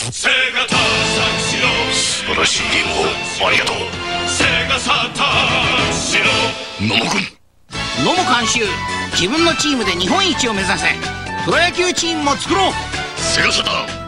セガタ三四素晴らしいゲームをありがとう。セガサタシロ。野茂君野茂監修自分のチームで日本一を目指せ。プロ野球チームも作ろう。セガサタ